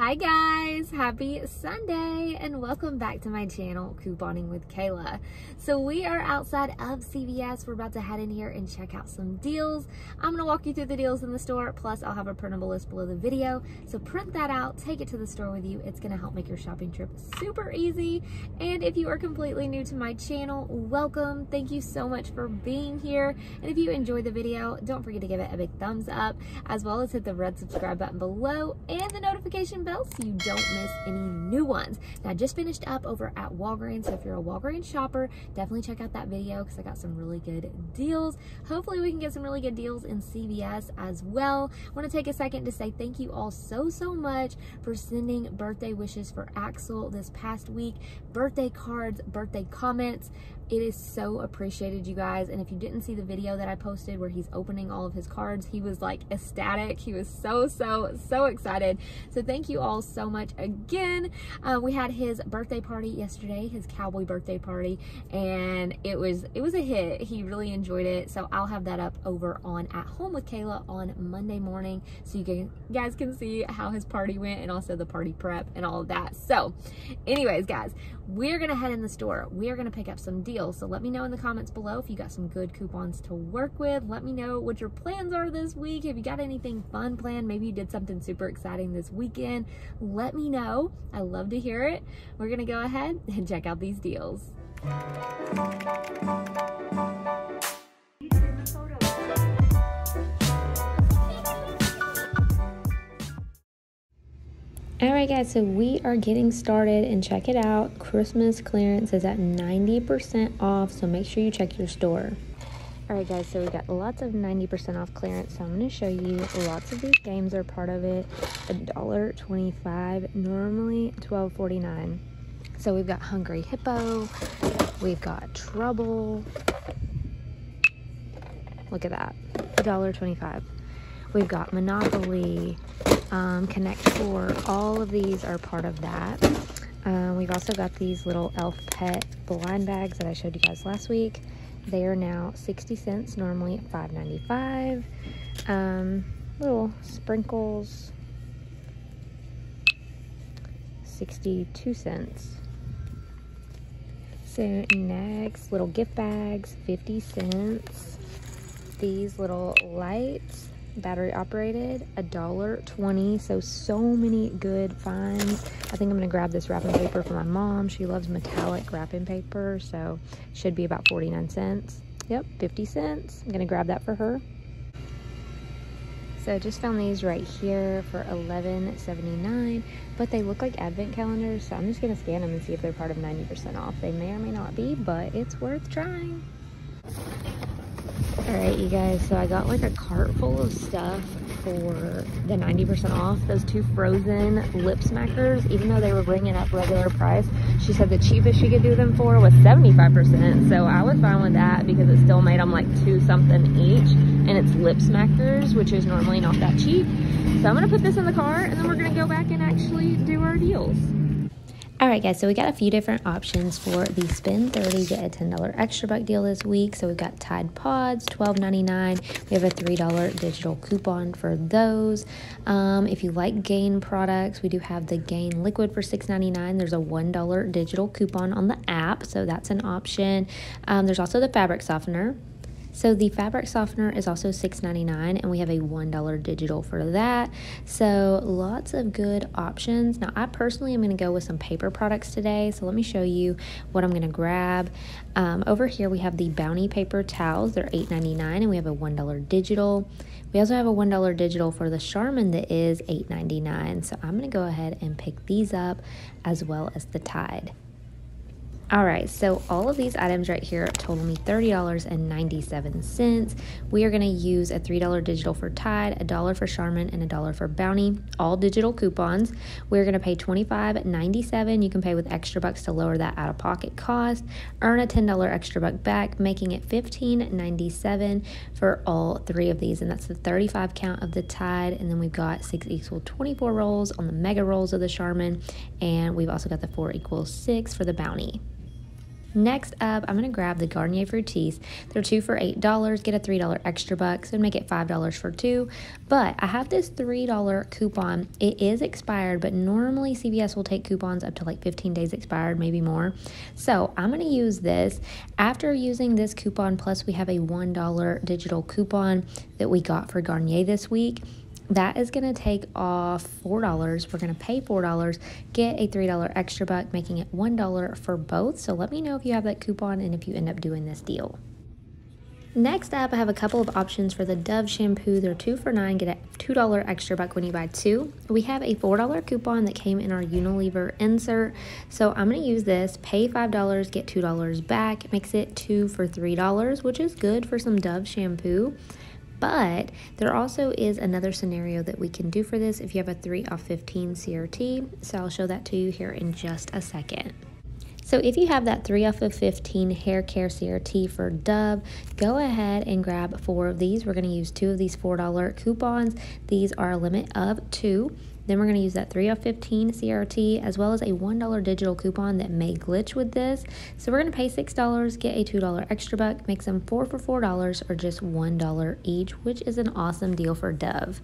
Hi guys, happy Sunday and welcome back to my channel, Couponing with Kayla. So we are outside of CVS. We're about to head in here and check out some deals. I'm gonna walk you through the deals in the store, plus I'll have a printable list below the video. So print that out, take it to the store with you. It's gonna help make your shopping trip super easy. And if you are completely new to my channel, welcome. Thank you so much for being here. And if you enjoyed the video, don't forget to give it a big thumbs up, as well as hit the red subscribe button below and the notification bell bell so you don't miss any new ones. Now, I just finished up over at Walgreens, so if you're a Walgreens shopper, definitely check out that video because I got some really good deals. Hopefully, we can get some really good deals in CVS as well. I want to take a second to say thank you all so, so much for sending birthday wishes for Axel this past week. Birthday cards, birthday comments. It is so appreciated, you guys. And if you didn't see the video that I posted where he's opening all of his cards, he was like ecstatic. He was so, so, so excited. So thank you all so much again. Uh, we had his birthday party yesterday, his cowboy birthday party, and it was it was a hit. He really enjoyed it. So I'll have that up over on At Home with Kayla on Monday morning so you, can, you guys can see how his party went and also the party prep and all of that. So anyways, guys, we're to head in the store. We are going to pick up some deals so let me know in the comments below if you got some good coupons to work with. Let me know what your plans are this week. Have you got anything fun planned? Maybe you did something super exciting this weekend. Let me know. I love to hear it. We're to go ahead and check out these deals. Alright guys, so we are getting started and check it out. Christmas clearance is at 90% off, so make sure you check your store. Alright guys, so we got lots of 90% off clearance, so I'm going to show you lots of these games are part of it. $1.25, normally $12.49. So we've got Hungry Hippo, we've got Trouble. Look at that, $1.25. We've got Monopoly, um, Connect Four. All of these are part of that. Um, we've also got these little elf pet blind bags that I showed you guys last week. They are now 60 cents, normally at 5.95. Um, little sprinkles, 62 cents. So next, little gift bags, 50 cents. These little lights, battery operated a dollar 20 so so many good finds. I think i'm gonna grab this wrapping paper for my mom. She loves metallic wrapping paper so should be about 49 cents. Yep 50 cents. I'm gonna grab that for her. So just found these right here for 11.79 but they look like advent calendars so i'm just gonna scan them and see if they're part of 90 percent off. They may or may not be but it's worth trying all right, you guys, so I got like a cart full of stuff for the 90% off. Those two frozen lip smackers, even though they were bringing up regular price, she said the cheapest she could do them for was 75%. So I was fine with that because it still made them like two something each. And it's lip smackers, which is normally not that cheap. So I'm gonna put this in the car and then we're gonna go back and actually do our deals. Alright guys, so we got a few different options for the spend 30 get a $10 extra buck deal this week. So we've got Tide Pods, $12.99. We have a $3 digital coupon for those. Um, if you like Gain products, we do have the Gain Liquid for $6.99. There's a $1 digital coupon on the app, so that's an option. Um, there's also the fabric softener so the fabric softener is also $6.99 and we have a $1 digital for that. So lots of good options. Now I personally am going to go with some paper products today. So let me show you what I'm going to grab. Um, over here we have the Bounty paper towels. They're $8.99 and we have a $1 digital. We also have a $1 digital for the Charmin that is $8.99. So I'm going to go ahead and pick these up as well as the Tide. All right, so all of these items right here total me $30.97. We are to use a $3 digital for Tide, a dollar for Charmin, and a dollar for Bounty, all digital coupons. We're to pay $25.97. You can pay with extra bucks to lower that out-of-pocket cost. Earn a $10 extra buck back, making it $15.97 for all three of these, and that's the 35 count of the Tide, and then we've got 6 equal 24 rolls on the mega rolls of the Charmin, and we've also got the 4 equals 6 for the Bounty. Next up, I'm going to grab the Garnier Fructis. They're two for $8, get a $3 extra buck, so make it $5 for two. But I have this $3 coupon. It is expired, but normally CVS will take coupons up to like 15 days expired, maybe more. So I'm going to use this. After using this coupon, plus we have a $1 digital coupon that we got for Garnier this week, that is going to take off $4. We're going to pay $4, get a $3 extra buck, making it $1 for both. So let me know if you have that coupon and if you end up doing this deal. Next up, I have a couple of options for the Dove shampoo. They're two for nine, get a $2 extra buck when you buy two. We have a $4 coupon that came in our Unilever insert. So I'm going to use this, pay $5, get $2 back, makes it two for $3, which is good for some Dove shampoo. But there also is another scenario that we can do for this if you have a 3 off 15 CRT. So I'll show that to you here in just a second. So if you have that 3 off of 15 hair care CRT for Dove, go ahead and grab four of these. We're going to use two of these $4 coupons. These are a limit of two. Then we're going to use that 3 of 15 CRT as well as a $1 digital coupon that may glitch with this. So we're going to pay $6, get a $2 extra buck, make them 4 for $4 or just $1 each, which is an awesome deal for Dove.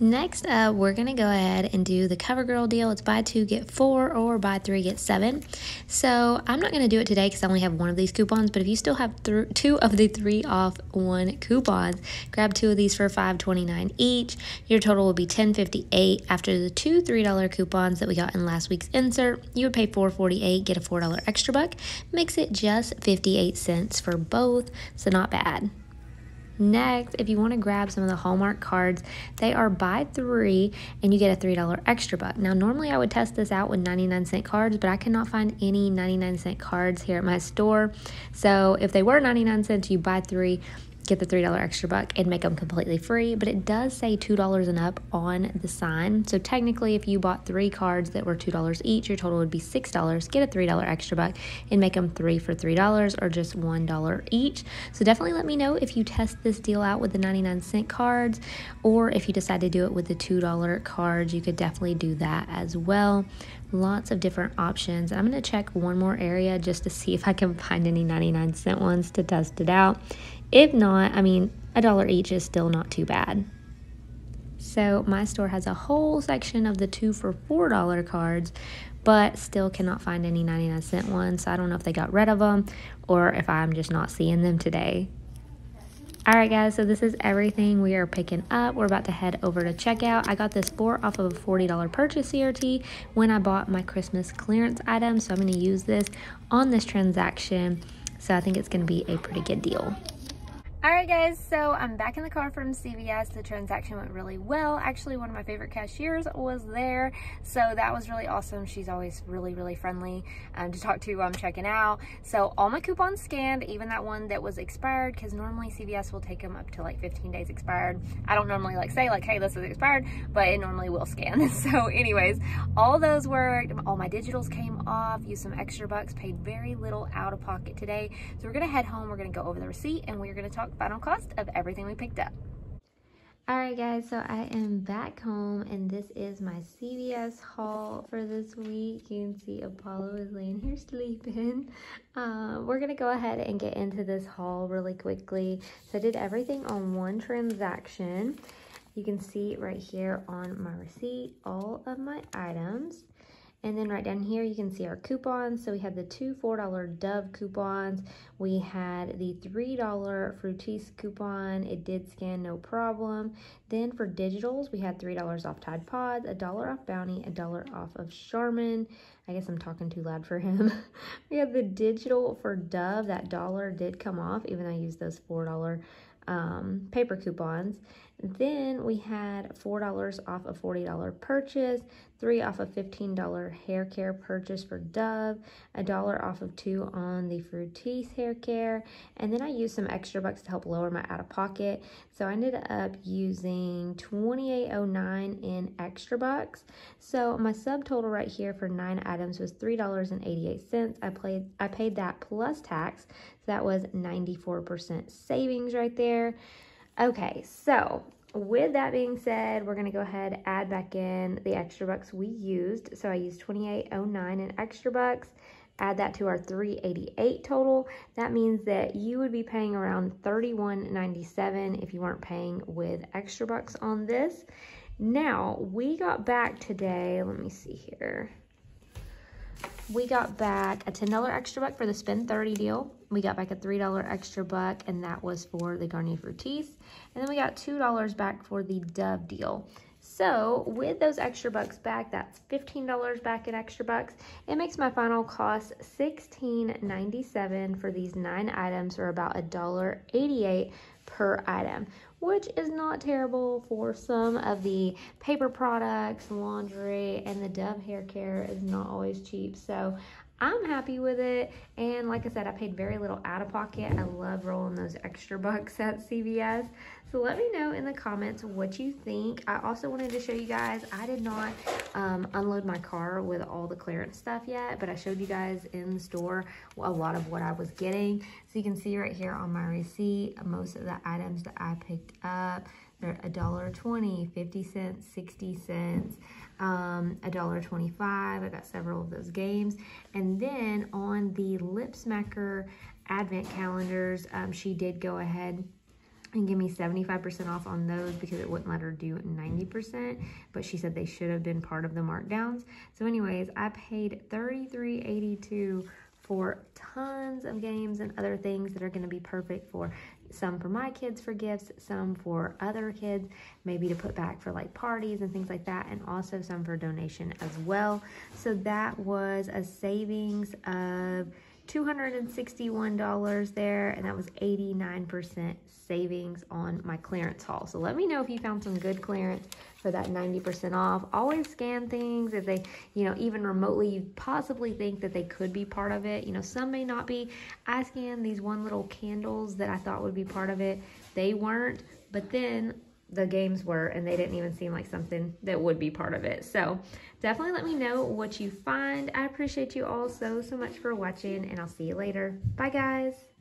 Next up, we're going to go ahead and do the CoverGirl deal. It's buy two, get four, or buy three, get seven. So I'm not going to do it today because I only have one of these coupons, but if you still have two of the three off one coupons, grab two of these for $5.29 each. Your total will be $10.58. After the two $3 coupons that we got in last week's insert, you would pay $4.48, get a $4 extra buck. Makes it just 58 cents for both, so not bad. Next, if you want to grab some of the Hallmark cards, they are buy three and you get a $3 extra buck. Now, normally I would test this out with 99 cent cards, but I cannot find any 99 cent cards here at my store. So if they were 99 cents, you buy three, get the $3 extra buck and make them completely free. But it does say $2 and up on the sign. So technically, if you bought three cards that were $2 each, your total would be $6. Get a $3 extra buck and make them three for $3 or just $1 each. So definitely let me know if you test this deal out with the 99 cent cards or if you decide to do it with the $2 cards, you could definitely do that as well lots of different options. I'm going to check one more area just to see if I can find any 99 cent ones to test it out. If not, I mean, a dollar each is still not too bad. So my store has a whole section of the two for $4 cards, but still cannot find any 99 cent ones. So I don't know if they got rid of them or if I'm just not seeing them today. All right, guys, so this is everything we are picking up. We're about to head over to checkout. I got this four off of a $40 purchase CRT when I bought my Christmas clearance item. So I'm going to use this on this transaction. So I think it's going to be a pretty good deal. Alright guys, so I'm back in the car from CVS. The transaction went really well. Actually, one of my favorite cashiers was there, so that was really awesome. She's always really, really friendly um, to talk to while I'm checking out. So all my coupons scanned, even that one that was expired, because normally CVS will take them up to like 15 days expired. I don't normally like say like, hey, this is expired, but it normally will scan. So anyways, all those worked. All my digitals came off, used some extra bucks, paid very little out of pocket today. So we're gonna head home, we're gonna go over the receipt, and we're gonna talk final cost of everything we picked up. Alright guys, so I am back home and this is my CVS haul for this week. You can see Apollo is laying here sleeping. Uh, we're going to go ahead and get into this haul really quickly. So I did everything on one transaction. You can see right here on my receipt all of my items. And then right down here, you can see our coupons. So we had the two $4 Dove coupons. We had the $3 Fructis coupon. It did scan no problem. Then for digitals, we had $3 off Tide Pods, a dollar off Bounty, a dollar off of Charmin. I guess I'm talking too loud for him. we had the digital for Dove. That dollar did come off, even though I used those $4 um, paper coupons. Then we had $4 off a $40 purchase, 3 off a $15 hair care purchase for Dove, a dollar off of 2 on the Fructis hair care, and then I used some extra bucks to help lower my out-of-pocket. So I ended up using $28.09 in extra bucks. So my subtotal right here for 9 items was $3.88. I played I paid that plus tax. So that was 94% savings right there. Okay, so with that being said, we're going to go ahead add back in the extra bucks we used. So I used 28.09 in extra bucks. add that to our 388 total, that means that you would be paying around 31.97 if you weren't paying with extra bucks on this. Now, we got back today, let me see here. We got back a $10 extra buck for the spend 30 deal. We got back a $3 extra buck, and that was for the Garnier Fructis. And then we got $2 back for the Dove deal. So with those extra bucks back, that's $15 back in extra bucks. It makes my final cost $16.97 for these nine items or about $1.88 per item, which is not terrible for some of the paper products, laundry, and the Dove hair care is not always cheap. So I'm happy with it. And like I said, I paid very little out of pocket. I love rolling those extra bucks at CVS. So let me know in the comments what you think. I also wanted to show you guys, I did not um, unload my car with all the clearance stuff yet, but I showed you guys in the store a lot of what I was getting. So you can see right here on my receipt, most of the items that I picked up, they're $1.20, 50 cents, 60 cents, um, $1.25. I got several of those games. And then on the Lip Smacker advent calendars, um, she did go ahead and give me 75% off on those because it wouldn't let her do 90%, but she said they should have been part of the markdowns. So anyways, I paid $33.82 for tons of games and other things that are going to be perfect for some for my kids for gifts, some for other kids, maybe to put back for like parties and things like that, and also some for donation as well. So that was a savings of $261 there, and that was 89% savings on my clearance haul. So let me know if you found some good clearance for that 90% off. Always scan things if they, you know, even remotely, you possibly think that they could be part of it. You know, some may not be. I scanned these one little candles that I thought would be part of it. They weren't, but then the games were and they didn't even seem like something that would be part of it. So definitely let me know what you find. I appreciate you all so, so much for watching and I'll see you later. Bye guys.